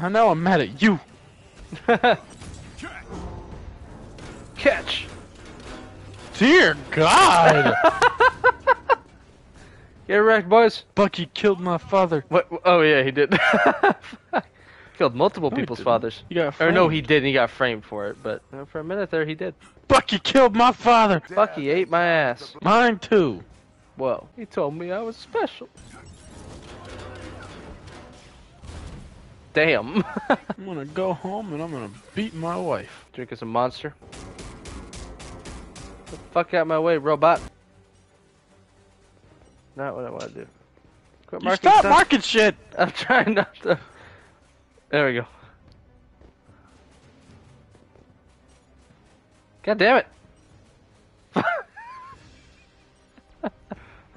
I know I'm mad at you. Catch! Dear God! Get wrecked, boys. Bucky killed my father. What? Oh yeah, he did. Killed multiple No, people's fathers. You got Or no, he didn't. He got framed for it. But uh, for a minute there, he did. Bucky killed my father. Bucky ate my ass. Mine too. Well, he told me I was special. Damn. I'm gonna go home and I'm gonna beat my wife. Drinking some monster. Get the fuck out of my way, robot. Not what I want to do. Quit You marking stop stuff. marking shit. I'm trying not to. There we go. God damn it.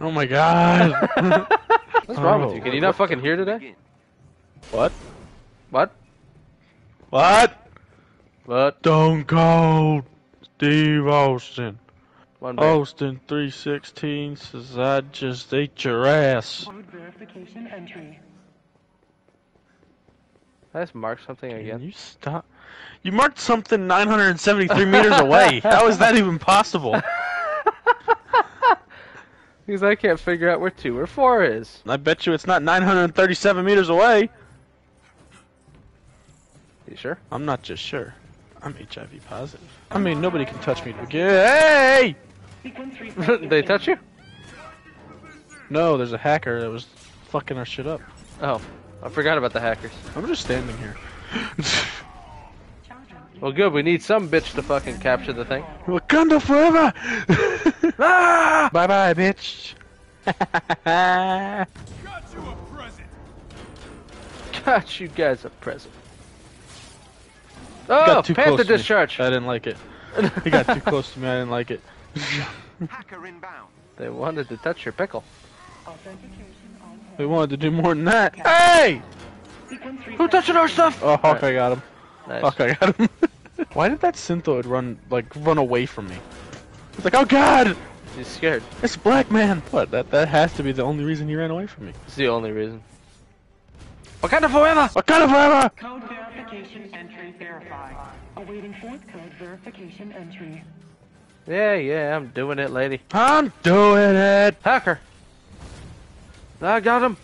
Oh my God. What's wrong with Oh. you? Can you not fucking hear today? what? What? What? What? Stone Cold. Steve Austin. One bear. Austin 316 says I just ate your ass. Code verification entry. Did I just mark something Can again? you stop? You marked something 973 meters away. How is that even possible? Because I can't figure out where two or four is. I bet you it's not 937 meters away. You sure? I'm not just sure. I'm HIV positive. I mean, nobody can touch me. Hey! They touch you? No, there's a hacker that was fucking our shit up. Oh, I forgot about the hackers. I'm just standing here. Well, good. We need some bitch to fucking capture the thing. Wakanda forever! Ah! bye bye, bitch. Got you a present. Got you guys a present. He Oh, got too Panther close to me. discharge. I didn't like it. He got too close to me. I didn't like it. Hacker inbound. They wanted to touch your pickle. Authentication on. We wanted to do more than that. Hey! Sequence. Who touching our stuff? Oh, Hawkeye got him. Nice. Hawkeye got him. Why did that synthoid run like run away from me? It's like, oh god, He's scared. it's a black man. What? That that has to be the only reason he ran away from me. It's the only reason. Wakanda forever! Wakanda forever! Code verification entry verified. Awaiting fourth code verification entry. Yeah, yeah, I'm doing it, lady. I'm doing it. Hacker! I got him!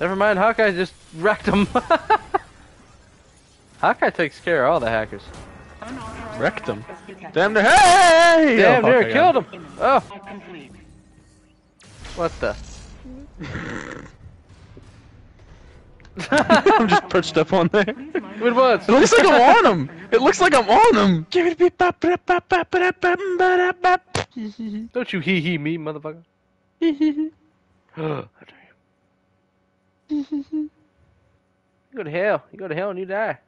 Never mind, Hawkeye just wrecked him. Hawkeye takes care of all the hackers. Wrecked them. Damn near. Hey! Damn Oh, near Hawkeye killed got him! Oh, what the? I'm just perched up on there. Wait, what? It looks like I'm on him. It looks like I'm on him. Don't you hee hee me, motherfucker. you go to hell. You go to hell and you die.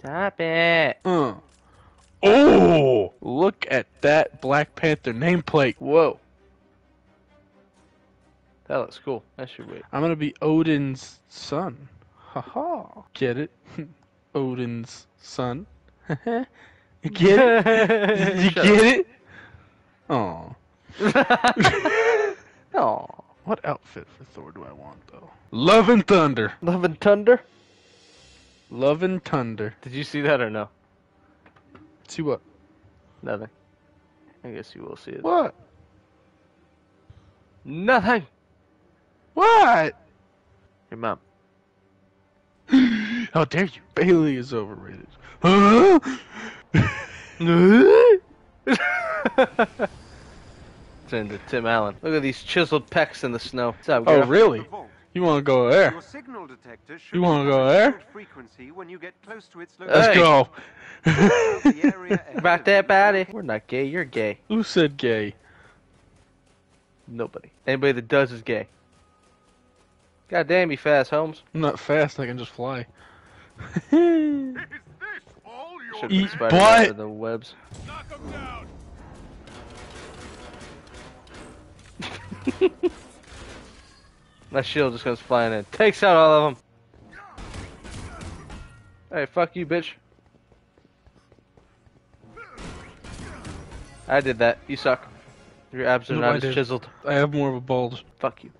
Stop it. Uh. Oh! Look at that Black Panther nameplate. Whoa. That looks cool. That should wait. I'm gonna be Odin's son. Haha. Get it? Odin's son. you get it? you Shut get it? Oh. Aw. What outfit for Thor do I want though? Love and Thunder. Love and Thunder? Love and Thunder. Did you see that or no? See what? Nothing. I guess you will see it. What? Nothing. What? Your mom. How dare you? Bailey is overrated. Huh? Turn to Tim Allen. Look at these chiseled pecs in the snow. What's up, oh really? You wanna go there? Your signal detector You wanna go there? frequency when you get close to its Let's Hey. go. The area ahead About that you. body. We're not gay. You're gay. Who said gay? Nobody. Anybody that does is gay. God damn you fast, Holmes. I'm not fast. I can just fly. Should have Eat been spider butt. for the webs. that shield just goes flying in. Takes out all of them. Hey, fuck you, bitch. I did that. You suck. Your abs are No, not I as do. chiseled. I have more of a bulge. Fuck you.